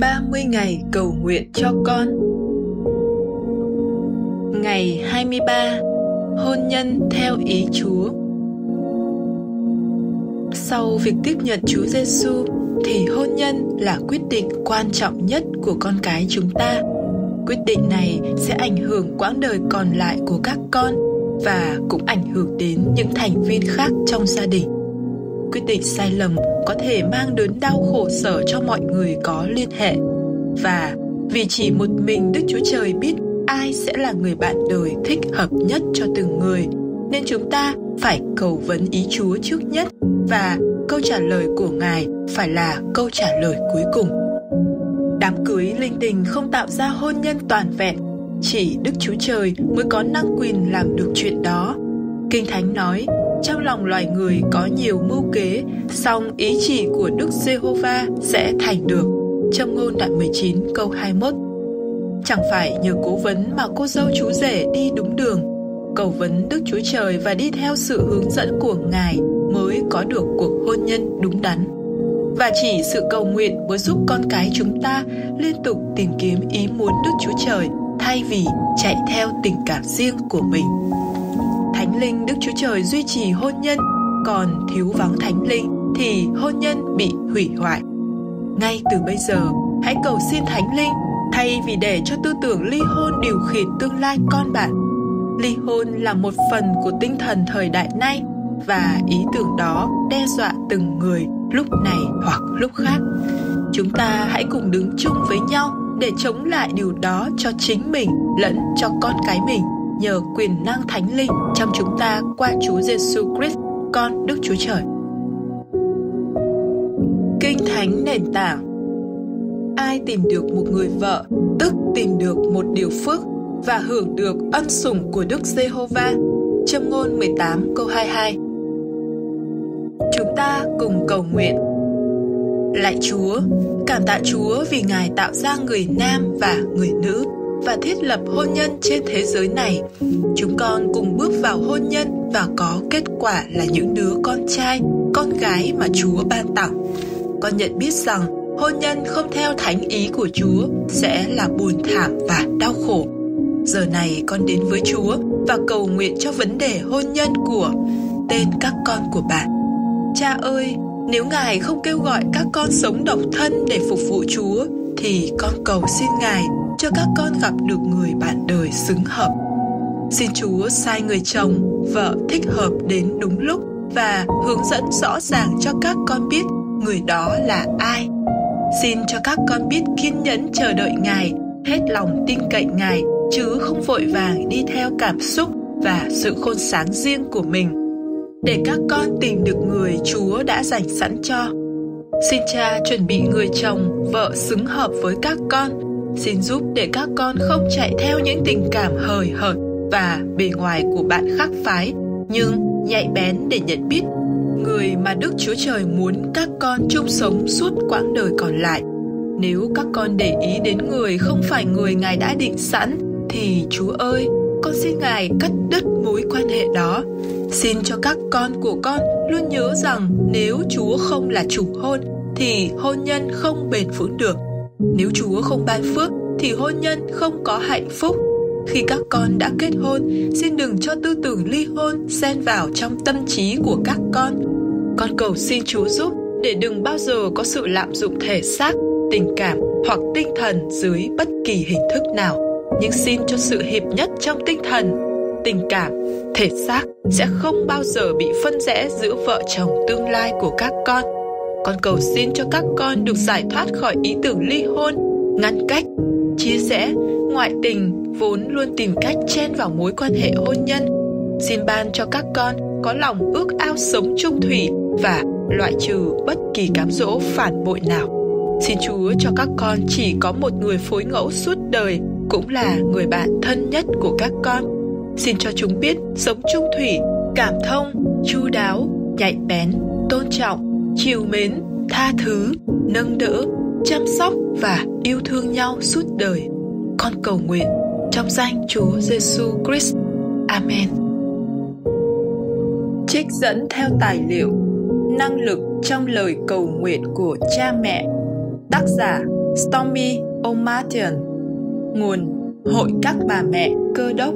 30 ngày cầu nguyện cho con Ngày 23 Hôn nhân theo ý Chúa Sau việc tiếp nhận Chúa Giêsu thì hôn nhân là quyết định quan trọng nhất của con cái chúng ta. Quyết định này sẽ ảnh hưởng quãng đời còn lại của các con và cũng ảnh hưởng đến những thành viên khác trong gia đình. Quyết định sai lầm có thể mang đến đau khổ sở cho mọi người có liên hệ. Và vì chỉ một mình Đức Chúa Trời biết ai sẽ là người bạn đời thích hợp nhất cho từng người, nên chúng ta phải cầu vấn ý Chúa trước nhất và câu trả lời của Ngài phải là câu trả lời cuối cùng. Đám cưới linh đình không tạo ra hôn nhân toàn vẹn, chỉ Đức Chúa Trời mới có năng quyền làm được chuyện đó. Kinh Thánh nói, trong lòng loài người có nhiều mưu kế, song ý chỉ của Đức Giê-hô-va sẽ thành được. Trong ngôn đoạn 19 câu 21 Chẳng phải nhờ cố vấn mà cô dâu chú rể đi đúng đường, cầu vấn Đức Chúa Trời và đi theo sự hướng dẫn của Ngài mới có được cuộc hôn nhân đúng đắn. Và chỉ sự cầu nguyện mới giúp con cái chúng ta liên tục tìm kiếm ý muốn Đức Chúa Trời thay vì chạy theo tình cảm riêng của mình. Thánh linh Đức Chúa Trời duy trì hôn nhân, còn thiếu vắng thánh linh thì hôn nhân bị hủy hoại. Ngay từ bây giờ, hãy cầu xin thánh linh thay vì để cho tư tưởng ly hôn điều khiển tương lai con bạn. Ly hôn là một phần của tinh thần thời đại nay và ý tưởng đó đe dọa từng người lúc này hoặc lúc khác. Chúng ta hãy cùng đứng chung với nhau để chống lại điều đó cho chính mình lẫn cho con cái mình nhờ quyền năng thánh linh trong chúng ta qua Chúa Giêsu Christ, con Đức Chúa Trời. Kinh Thánh nền tảng Ai tìm được một người vợ, tức tìm được một điều phước và hưởng được ân sủng của Đức Giê-hô-va. Châm ngôn 18 câu 22 Chúng ta cùng cầu nguyện Lạy Chúa, cảm tạ Chúa vì Ngài tạo ra người nam và người nữ và thiết lập hôn nhân trên thế giới này. Chúng con cùng bước vào hôn nhân và có kết quả là những đứa con trai, con gái mà Chúa ban tặng. Con nhận biết rằng hôn nhân không theo thánh ý của Chúa sẽ là buồn thảm và đau khổ. Giờ này con đến với Chúa và cầu nguyện cho vấn đề hôn nhân của tên các con của bạn. Cha ơi, nếu Ngài không kêu gọi các con sống độc thân để phục vụ Chúa, thì con cầu xin Ngài cho các con gặp được người bạn đời xứng hợp. Xin Chúa sai người chồng, vợ thích hợp đến đúng lúc và hướng dẫn rõ ràng cho các con biết người đó là ai. Xin cho các con biết kiên nhẫn chờ đợi Ngài, hết lòng tin cậy Ngài, chứ không vội vàng đi theo cảm xúc và sự khôn sáng riêng của mình để các con tìm được người Chúa đã dành sẵn cho. Xin cha chuẩn bị người chồng, vợ xứng hợp với các con. Xin giúp để các con không chạy theo những tình cảm hời hợt và bề ngoài của bạn khác phái, nhưng nhạy bén để nhận biết người mà Đức Chúa Trời muốn các con chung sống suốt quãng đời còn lại. Nếu các con để ý đến người không phải người Ngài đã định sẵn, thì Chúa ơi, con xin Ngài cắt đứt mối quan hệ đó. Xin cho các con của con luôn nhớ rằng nếu Chúa không là chủ hôn thì hôn nhân không bền vững được. Nếu Chúa không ban phước thì hôn nhân không có hạnh phúc. Khi các con đã kết hôn, xin đừng cho tư tưởng ly hôn xen vào trong tâm trí của các con. Con cầu xin Chúa giúp để đừng bao giờ có sự lạm dụng thể xác, tình cảm hoặc tinh thần dưới bất kỳ hình thức nào nhưng xin cho sự hiệp nhất trong tinh thần tình cảm thể xác sẽ không bao giờ bị phân rẽ giữa vợ chồng tương lai của các con con cầu xin cho các con được giải thoát khỏi ý tưởng ly hôn. Ngăn cách, chia rẽ ngoại tình, vốn luôn tìm cách chen vào mối quan hệ hôn nhân. Xin ban cho các con có lòng ước ao sống chung thủy và loại trừ bất kỳ cám dỗ phản bội nào. Xin chúa cho các con chỉ có một người phối ngẫu suốt đời, cũng là người bạn thân nhất của các con. Xin cho chúng biết sống chung thủy, cảm thông, chu đáo, nhạy bén, tôn trọng chiều mến, tha thứ, nâng đỡ, chăm sóc và yêu thương nhau suốt đời con cầu nguyện trong danh Chúa Giêsu Christ. Amen. Trích dẫn theo tài liệu, Năng lực trong lời cầu nguyện của cha mẹ Tác giả Stormy O'Martian Nguồn, Hội các bà mẹ cơ đốc